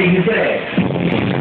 getting his.